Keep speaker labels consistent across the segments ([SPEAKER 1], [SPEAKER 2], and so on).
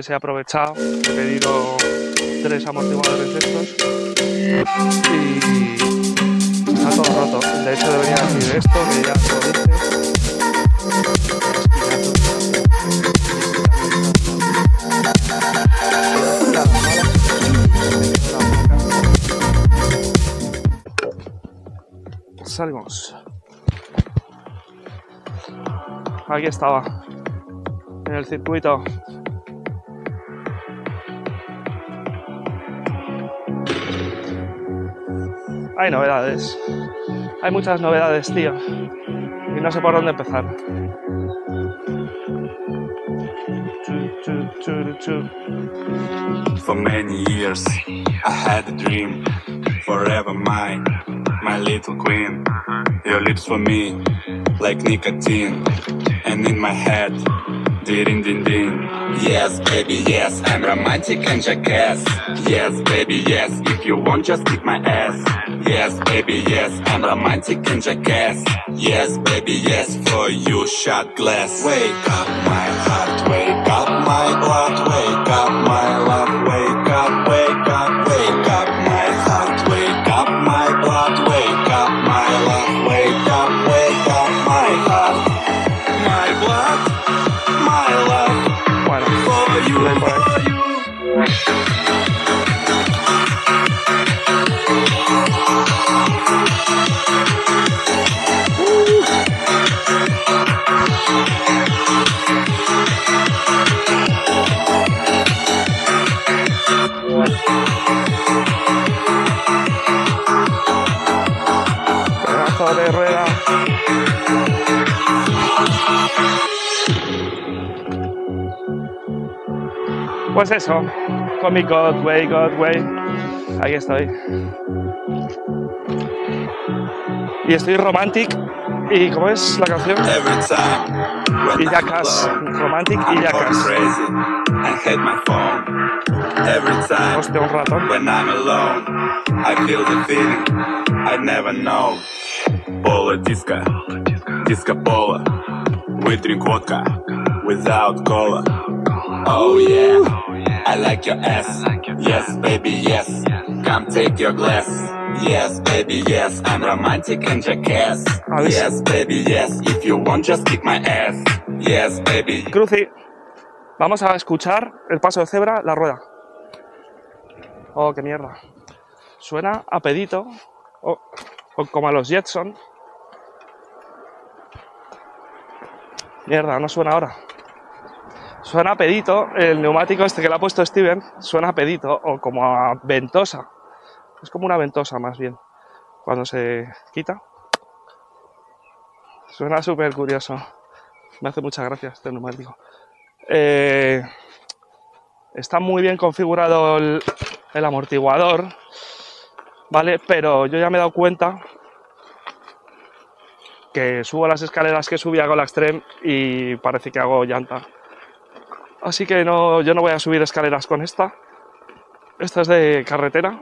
[SPEAKER 1] Entonces he aprovechado, he pedido tres amortiguadores estos y está todo roto. De hecho debería decir esto, que ya lo dije. Salimos. Aquí estaba, en el circuito. Hay novedades. Hay muchas novedades, tío. Y no sé por dónde empezar.
[SPEAKER 2] For many years, I had a dream, forever mine, my little queen. Your lips for me, like nicotine, and in my head, ding ding ding. Yes, baby, yes, I'm romantic and jackass. Yes, baby, yes, if you want, just kick my ass. Yes, baby, yes, I'm romantic and jackass. Yes, baby, yes, for you, shot glass. Wake up, my heart, wake up, my blood, wake up, my love,
[SPEAKER 1] de rueda. Pues eso, con mi Godway, Godway. Aquí estoy. Y estoy romantic. ¿Y cómo es la canción?
[SPEAKER 2] Every time
[SPEAKER 1] Y Jackass. Romantic y Jackass. Hostia, un ratón.
[SPEAKER 2] when I'm alone, I feel the feeling I never know. Polar disco, disco polar. We drink vodka without cola. Oh yeah, I like your ass. Yes, baby, yes. Come take your glass. Yes, baby, yes. I'm romantic and jackass. Yes, baby, yes. If you want, just kick my ass. Yes, baby.
[SPEAKER 1] Cruci. Vamos a escuchar el paso de cebra, la rueda. Oh, qué mierda. Suena a pedito. o o como a los Jetson. Mierda, no suena ahora. Suena a pedito. El neumático este que le ha puesto Steven suena a pedito o como a ventosa. Es como una ventosa más bien. Cuando se quita. Suena súper curioso. Me hace mucha gracia este neumático. Eh, está muy bien configurado el, el amortiguador, ¿vale? Pero yo ya me he dado cuenta que subo las escaleras que subía con la Extreme y parece que hago llanta. Así que no, yo no voy a subir escaleras con esta. Esta es de carretera.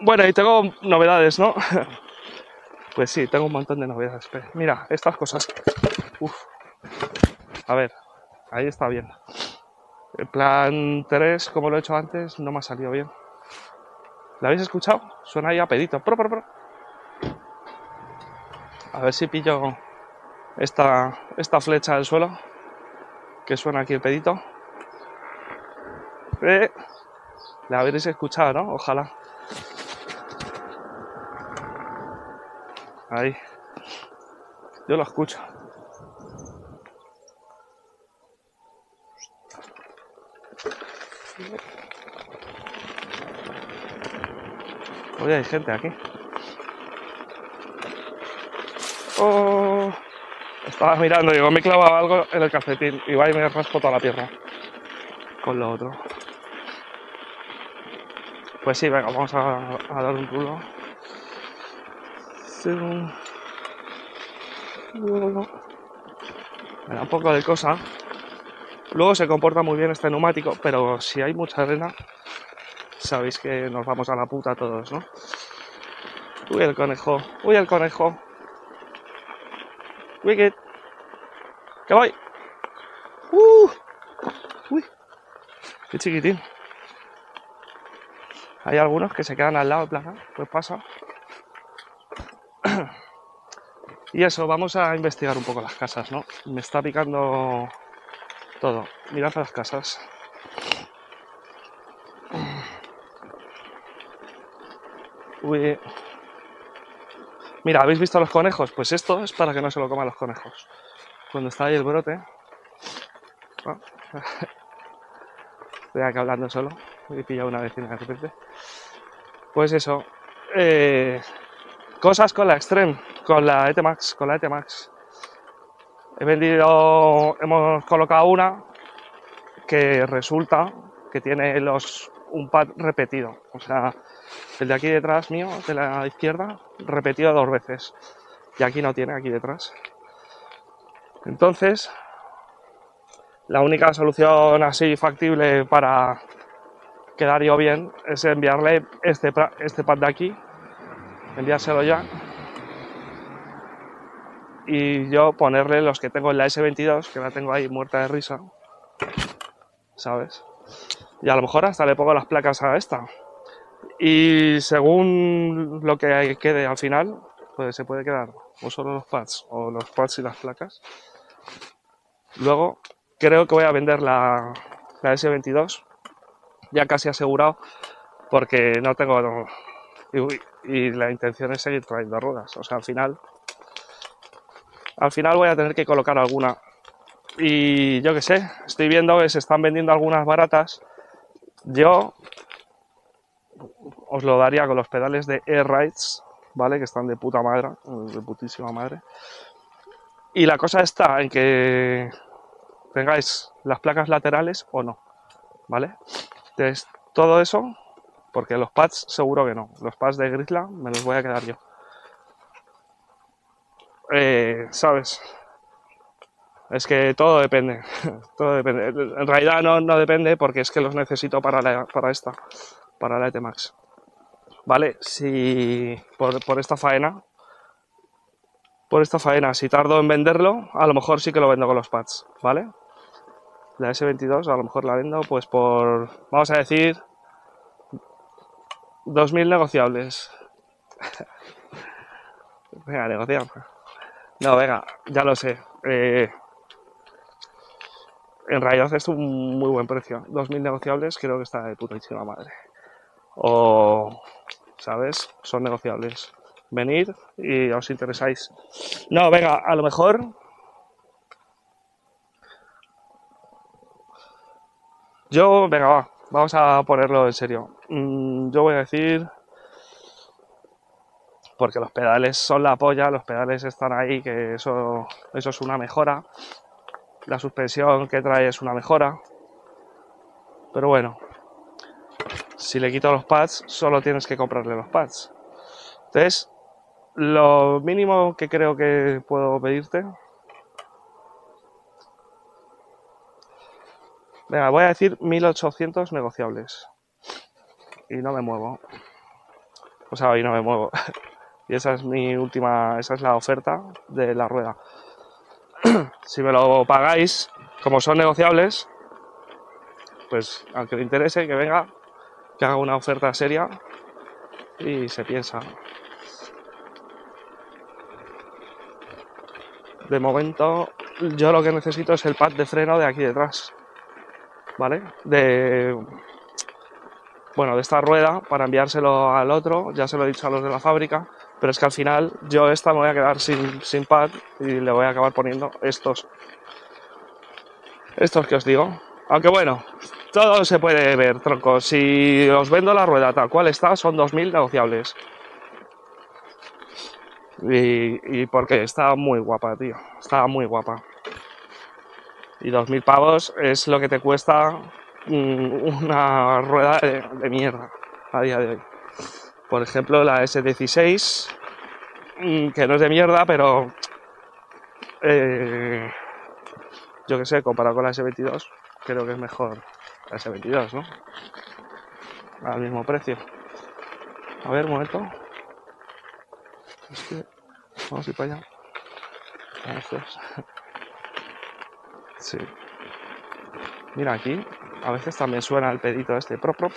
[SPEAKER 1] Bueno, y tengo novedades, ¿no? Pues sí, tengo un montón de novedades. Mira, estas cosas. Uf. A ver, ahí está bien. El plan 3, como lo he hecho antes, no me ha salido bien. ¿La habéis escuchado? Suena ahí a pedito. Pro, pro, pro. A ver si pillo esta, esta flecha del suelo. Que suena aquí el pedito. Eh, la habréis escuchado, ¿no? Ojalá. Ahí. Yo lo escucho. Hoy hay gente aquí. Oh, estaba mirando, digo, me he clavado algo en el calcetín y va y me raspo toda la pierna con lo otro. Pues sí, venga, vamos a, dar un rulo. Sí. Me da un poco de cosa. Luego se comporta muy bien este neumático, pero si hay mucha arena, sabéis que nos vamos a la puta todos, ¿no? Uy, el conejo. Uy, el conejo. Wicked. Que voy. ¡Uh! ¡Uy! ¡Qué chiquitín! Hay algunos que se quedan al lado, en plan, "Ah, pues pasa. Y eso, vamos a investigar un poco las casas, ¿no? Me está picando todo. Mirad las casas. Uy. Mira, ¿habéis visto los conejos? Pues esto es para que no se lo coman los conejos. Cuando está ahí el brote. Ah. Estoy acá hablando solo. He pillado una vecina de repente. Pues eso. eh, cosas con la Extreme, con la ET Max, con la ET Max. He vendido, hemos colocado una que resulta que tiene los un pad repetido. O sea, el de aquí detrás mío, de la izquierda, repetido dos veces. Y aquí no tiene, aquí detrás. Entonces, la única solución así factible para quedar yo bien es enviarle este, este pad de aquí, enviárselo ya y yo ponerle los que tengo en la S22, que la tengo ahí muerta de risa, ¿sabes? Y a lo mejor hasta le pongo las placas a esta. Y según lo que quede al final, pues se puede quedar o solo los pads o los pads y las placas. Luego creo que voy a vender la, la S22, ya casi asegurado, porque no tengo... Y, y la intención es seguir trayendo ruedas. O sea, al final... Al final voy a tener que colocar alguna. Y yo qué sé, estoy viendo que se están vendiendo algunas baratas. Yo os lo daría con los pedales de Air Rides, ¿vale? Que están de puta madre, de putísima madre. Y la cosa está en que tengáis las placas laterales o no, ¿vale? Entonces, todo eso, porque los pads seguro que no. Los pads de Grisla me los voy a quedar yo. Eh, ¿Sabes? Es que todo depende. todo depende. En realidad no, no depende porque es que los necesito para, la- para esta, para la ET Max. ¿Vale? Si por, esta faena, por esta faena, si tardo en venderlo, a lo mejor sí que lo vendo con los pads, ¿vale? La S22 a lo mejor la vendo pues por, vamos a decir, 2.000 negociables. venga, negociar. No, venga, ya lo sé. Eh, en realidad es un muy buen precio. 2.000 negociables creo que está de putísima madre. O, ¿sabes? Son negociables. Venid y os interesáis. No, venga, a lo mejor... Yo, venga, va, vamos a ponerlo en serio. Mm, yo voy a decir... Porque los pedales son la polla, los pedales están ahí, que eso, eso es una mejora. La suspensión que trae es una mejora. Pero bueno, si le quito los pads, solo tienes que comprarle los pads. Entonces, lo mínimo que creo que puedo pedirte. Venga, voy a decir 1800 negociables. Y no me muevo. O sea, hoy no me muevo. Y esa es mi última, esa es la oferta de la rueda. si me lo pagáis, como son negociables, pues al que le interese, que venga, que haga una oferta seria y se piensa. De momento, yo lo que necesito es el pad de freno de aquí detrás, ¿vale? De, bueno, de esta rueda para enviárselo al otro, ya se lo he dicho a los de la fábrica, pero es que al final yo esta me voy a quedar sin, sin pad y le voy a acabar poniendo estos. Estos que os digo. Aunque bueno, todo se puede ver, tronco. Si os vendo la rueda tal cual está, son 2.000 negociables. Y, porque está muy guapa, tío. Está muy guapa. Y 2.000 pavos es lo que te cuesta mm, una rueda de, de mierda a día de hoy. Por ejemplo, la S16, mm, que no es de mierda, pero eh, yo que sé, comparado con la S22, creo que es mejor la S22, ¿no? Al mismo precio. A ver, un momento. Es que vamos a ir para allá. Pues. Sí. Mira aquí, a veces también suena el pedito este, prop, prop.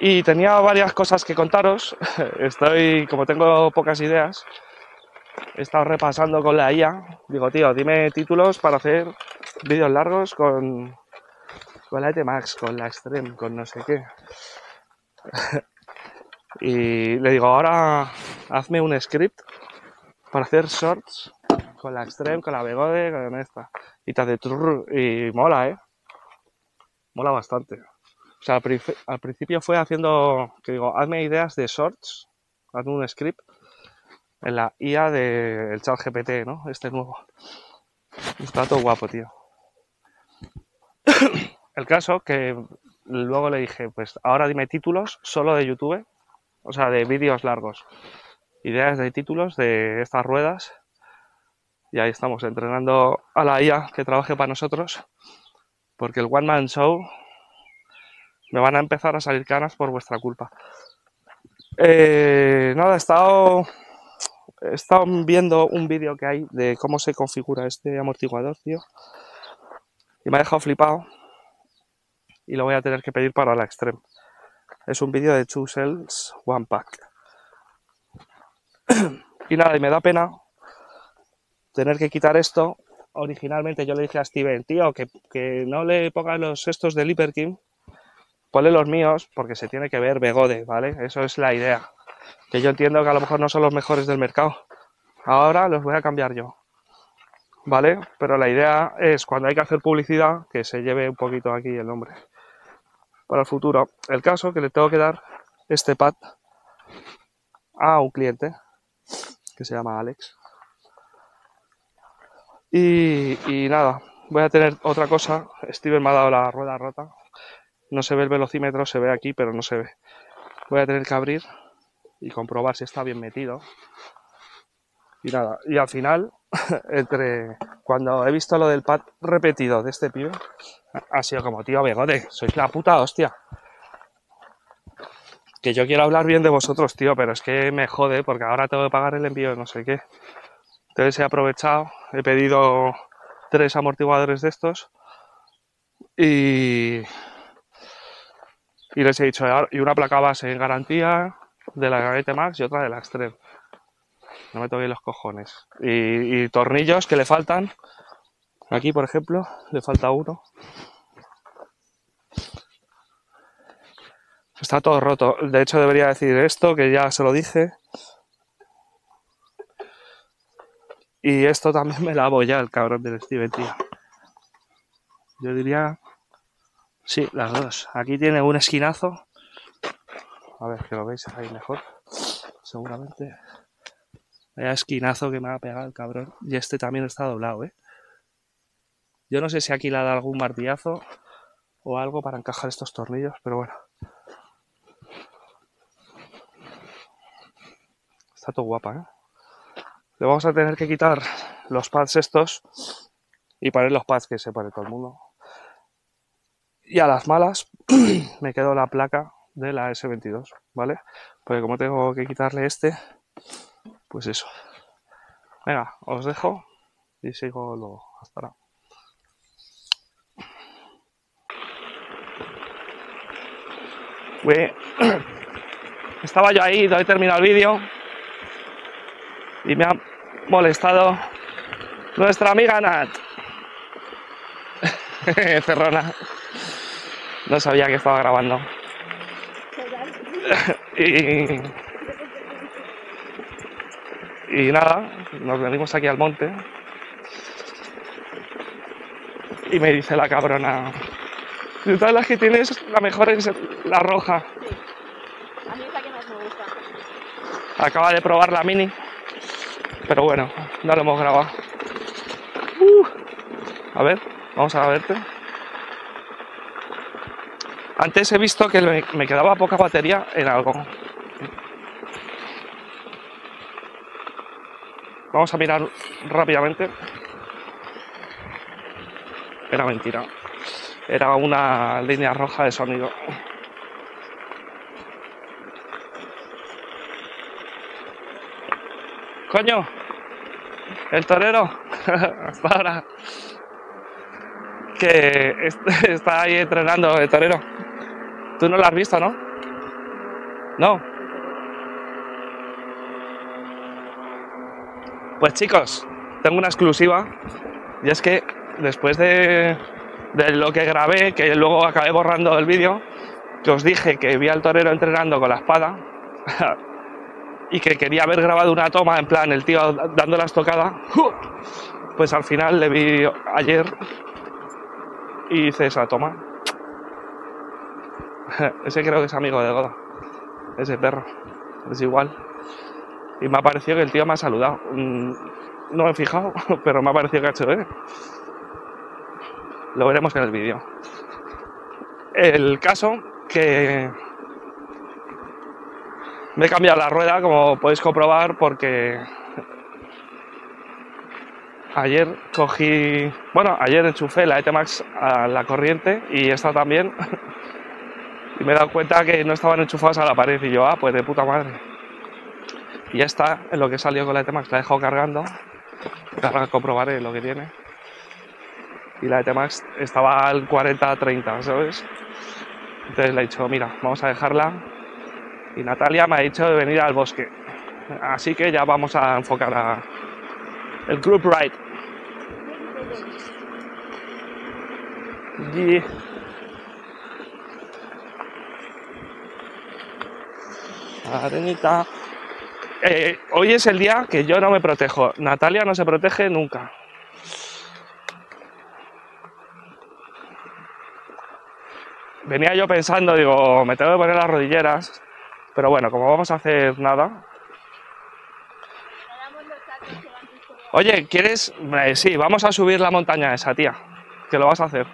[SPEAKER 1] Y tenía varias cosas que contaros. Estoy, como tengo pocas ideas, he estado repasando con la IA. Digo, tío, dime títulos para hacer vídeos largos con, con la ET Max, con la Extreme, con no sé qué. y le digo, ahora hazme un script para hacer shorts con la Extreme, con la Begode, con esta. Y te hace trrr, y mola, ¿eh? Mola bastante. O sea, al, al principio fue haciendo, que digo, hazme ideas de shorts, hazme un script en la IA del chat GPT, ¿no? Este nuevo. Está todo guapo, tío. El caso que luego le dije, pues ahora dime títulos solo de YouTube, o sea, de vídeos largos. Ideas de títulos de estas ruedas. Y ahí estamos entrenando a la IA que trabaje para nosotros. Porque el One Man Show me van a empezar a salir canas por vuestra culpa. Eh, nada, he estado, estado viendo un vídeo que hay de cómo se configura este amortiguador, tío. Y me ha dejado flipado. Y lo voy a tener que pedir para la Extreme. Es un vídeo de Two Cells One Pack. y nada, y me da pena tener que quitar esto. Originalmente yo le dije a Steven, tío, que, que no le pongas los estos de King, ponle los míos porque se tiene que ver Begode, ¿vale? Eso es la idea. Que yo entiendo que a lo mejor no son los mejores del mercado. Ahora los voy a cambiar yo. ¿Vale? Pero la idea es cuando hay que hacer publicidad que se lleve un poquito aquí el nombre. Para el futuro. El caso que le tengo que dar este pad a un cliente que se llama Alex. Y, y nada, voy a tener otra cosa. Steven me ha dado la rueda rota. No se ve el velocímetro, se ve aquí, pero no se ve. Voy a tener que abrir y comprobar si está bien metido. Y nada, y al final, entre cuando he visto lo del pad repetido de este pibe, ha sido como, tío, Begode, sois la puta hostia. Que yo quiero hablar bien de vosotros, tío, pero es que me jode porque ahora tengo que pagar el envío de no sé qué. Entonces he aprovechado, he pedido tres amortiguadores de estos y, y les he dicho, "Ah, y una placa base en garantía de la Gavete Max y otra de la Extreme. No me toquéis los cojones. Y, y tornillos que le faltan. Aquí, por ejemplo, le falta uno. Está todo roto. De hecho, debería decir esto, que ya se lo dije. Y esto también me lavo ya el cabrón del Steven, tío. Yo diría... Sí, las dos. Aquí tiene un esquinazo. A ver, que lo veis ahí mejor. Seguramente. Vaya esquinazo que me ha pegado el cabrón. Y este también está doblado, ¿eh? Yo no sé si aquí le ha dado algún martillazo o algo para encajar estos tornillos, pero bueno. Está todo guapa, ¿eh? Le vamos a tener que quitar los pads estos y poner los pads que se pone todo el mundo. Y a las malas me quedo la placa de la S22, ¿vale? Porque como tengo que quitarle este, pues eso. Venga, os dejo y sigo luego. Hasta ahora. Estaba yo ahí, he terminado el vídeo y me ha molestado nuestra amiga Nat. Cerrona. No sabía que estaba grabando. Y, y nada, nos venimos aquí al monte. Y me dice la cabrona, de todas las que tienes, la mejor es la roja.
[SPEAKER 3] A mí es la que más me gusta.
[SPEAKER 1] Acaba de probar la mini. Pero bueno, no lo hemos grabado. Uh, a ver, vamos a verte. Antes he visto que me, quedaba poca batería en algo. Vamos a mirar rápidamente. Era mentira. Era una línea roja de sonido. Coño, El torero, hasta ahora. Que est- está ahí entrenando el torero. Tú no lo has visto, ¿no? No. Pues chicos, tengo una exclusiva. Y es que después de, de lo que grabé, que luego acabé borrando el vídeo, que os dije que vi al torero entrenando con la espada y que quería haber grabado una toma en plan el tío dando la estocada, pues al final le vi ayer y hice esa toma. Ese creo que es amigo de Goda, ese perro, es igual. Y me ha parecido que el tío me ha saludado. Mm, No me he fijado, pero me ha parecido que ha hecho. Lo veremos en el vídeo. El caso que me he cambiado la rueda, como podéis comprobar, porque ayer cogí, bueno, ayer enchufé la ETMAX a la corriente y esta también. y me he dado cuenta que no estaban enchufados a la pared y yo, ah, pues de puta madre. Y ya está, en lo que salió con la ETMAX la he dejado cargando. Ahora comprobaré lo que tiene. Y la ETMAX estaba al 40-30, ¿sabes? Entonces le he dicho, mira, vamos a dejarla. Y Natalia me ha dicho de venir al bosque. Así que ya vamos a enfocar a el group ride. Y... Arenita. Eh, hoy es el día que yo no me protejo. Natalia no se protege nunca. Venía yo pensando, digo, me tengo que poner las rodilleras, pero bueno, como vamos a hacer nada. Oye, ¿quieres? Eh, sí, vamos a subir la montaña esa, tía. Que lo vas a hacer.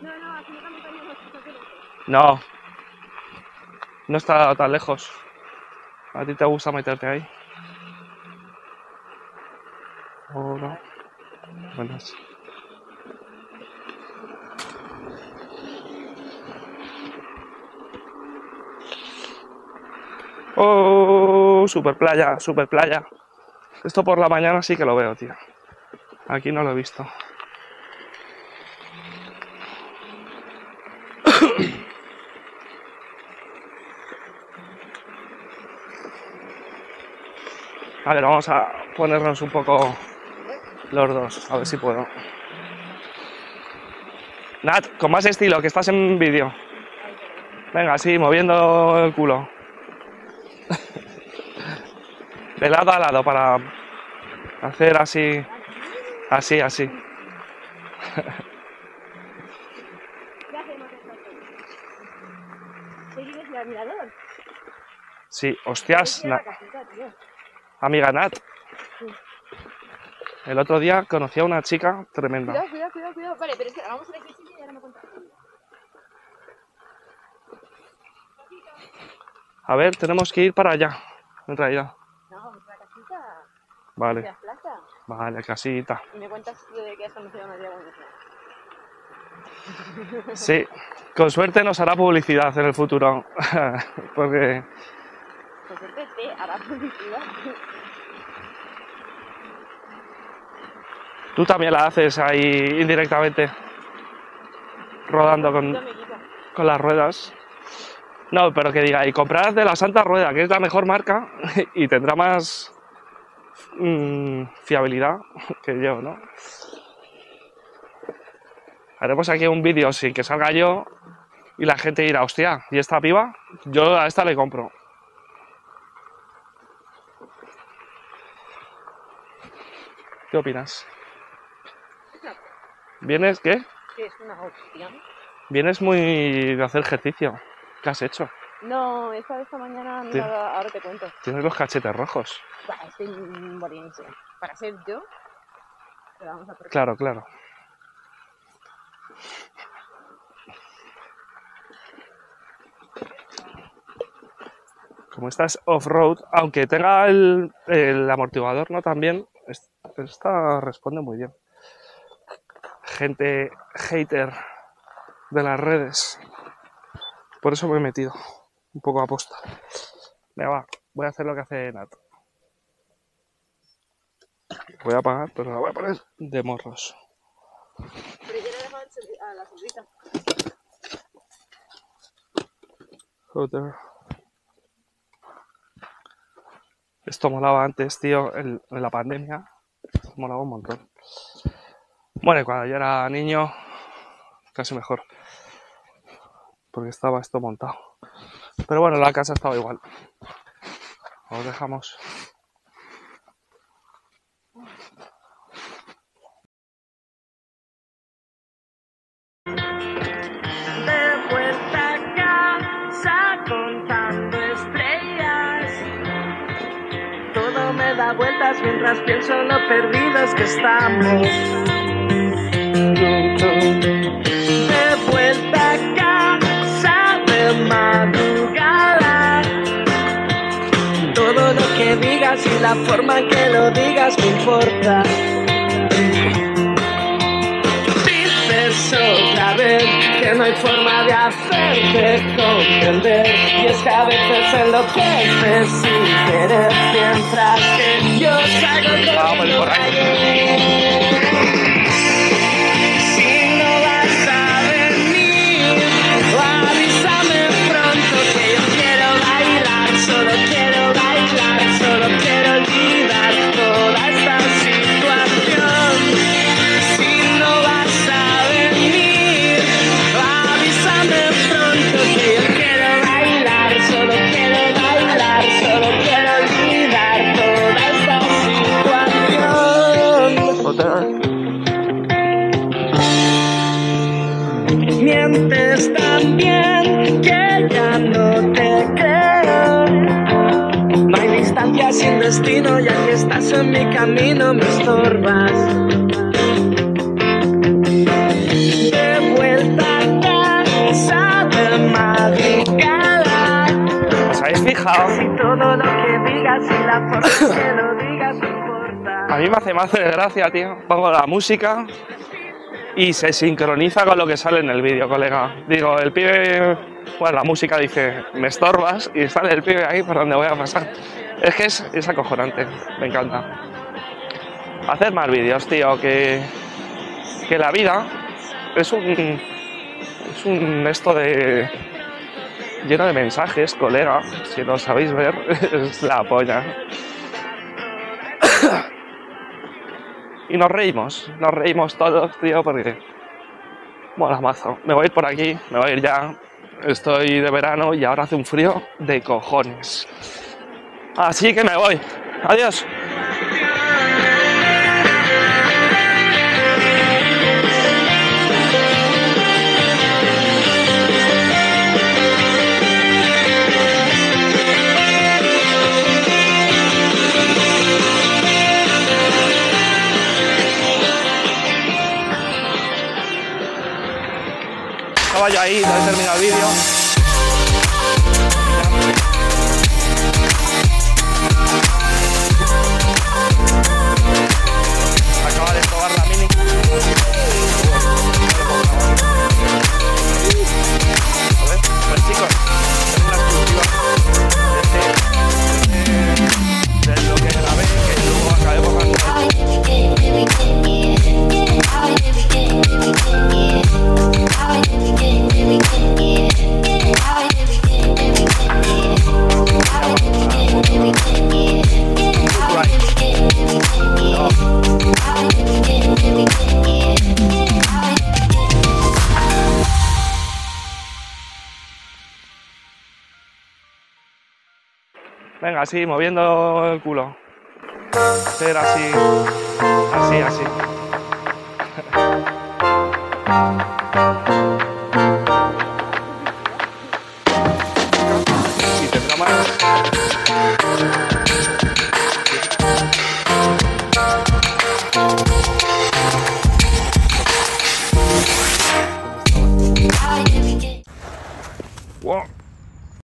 [SPEAKER 3] No, no, aquí no montaña no está aquí lejos.
[SPEAKER 1] No. No está tan lejos. ¿A ti te gusta meterte ahí? Hola. Buenas. Oh, super playa, super playa. Esto por la mañana sí que lo veo, tío. Aquí no lo he visto. A ver, vamos a ponernos un poco los dos, a ver si puedo. Nat, con más estilo, que estás en vídeo. Venga, así, moviendo el culo. De lado a lado para hacer así, así, así. Sí, hostias,
[SPEAKER 3] la.
[SPEAKER 1] Amiga Nat. El otro día conocí a una chica tremenda.
[SPEAKER 3] Cuidado, cuidado, cuidado, cuidado. Vale, pero espera, vamos a la y ahora me cuentas.
[SPEAKER 1] A ver, tenemos que ir para allá, en realidad.
[SPEAKER 3] No, la casita.
[SPEAKER 1] Vale,
[SPEAKER 3] la plaza.
[SPEAKER 1] vale, casita.
[SPEAKER 3] Y me cuentas de que has conocido a buenísima.
[SPEAKER 1] Sí, con suerte nos hará publicidad en el futuro. Porque
[SPEAKER 3] Publicidad.
[SPEAKER 1] tú también la haces ahí indirectamente, rodando con, con las ruedas. No, pero que diga, y comprad de la Santa Rueda, que es la mejor marca y tendrá más mm, fiabilidad que yo, ¿no? Haremos aquí un vídeo sin que salga yo y la gente dirá, hostia, ¿y esta piba? Yo a esta le compro. ¿Qué opinas? ¿Vienes qué?
[SPEAKER 3] ¿Qué es una opción?
[SPEAKER 1] Vienes muy de hacer ejercicio. ¿Qué has hecho?
[SPEAKER 3] No, esta de esta mañana, nada, ahora te cuento.
[SPEAKER 1] Tienes los cachetes rojos.
[SPEAKER 3] Bah, estoy muriéndose. Para ser yo, pero vamos a por
[SPEAKER 1] Claro, claro. Como estás off-road, aunque tenga el, el amortiguador, ¿no? También, esta responde muy bien. Gente hater de las redes. Por eso me he metido un poco a posta. Venga, va, voy a hacer lo que hace Nat. Voy a apagar, pero la voy a poner de morros.
[SPEAKER 3] A la.
[SPEAKER 1] Joder. Esto molaba antes, tío, en, en la pandemia. Molaba un montón. Bueno, y cuando yo era niño, casi mejor. Porque estaba esto montado. Pero bueno, la casa estaba igual. Os dejamos.
[SPEAKER 4] Vueltas mientras pienso en lo perdidos que estamos. De vuelta a casa de madrugada. Todo lo que digas y la forma en que lo digas me importa. Dices otra vez que no hay forma de hacerte comprender. Y es que a veces enloqueces sin querer Mientras que yo salgo
[SPEAKER 1] Vamos,
[SPEAKER 4] A
[SPEAKER 1] mí me hace más de gracia, tío. Pongo la música y se sincroniza con lo que sale en el vídeo, colega. Digo, el pibe, bueno, la música dice, me estorbas y sale el pibe ahí por donde voy a pasar. Es que es, es acojonante, me encanta. Hacer más vídeos, tío, que, que la vida es un, es un esto de lleno de mensajes, colega. Si no sabéis ver, es la polla. Y nos reímos, nos reímos todos, tío, porque mola mazo. Me voy a ir por aquí, me voy a ir ya. Estoy de verano y ahora hace un frío de cojones. Así que me voy. Adiós. Venga, así, moviendo el culo. Hacer así, así, así. Y tendrá más.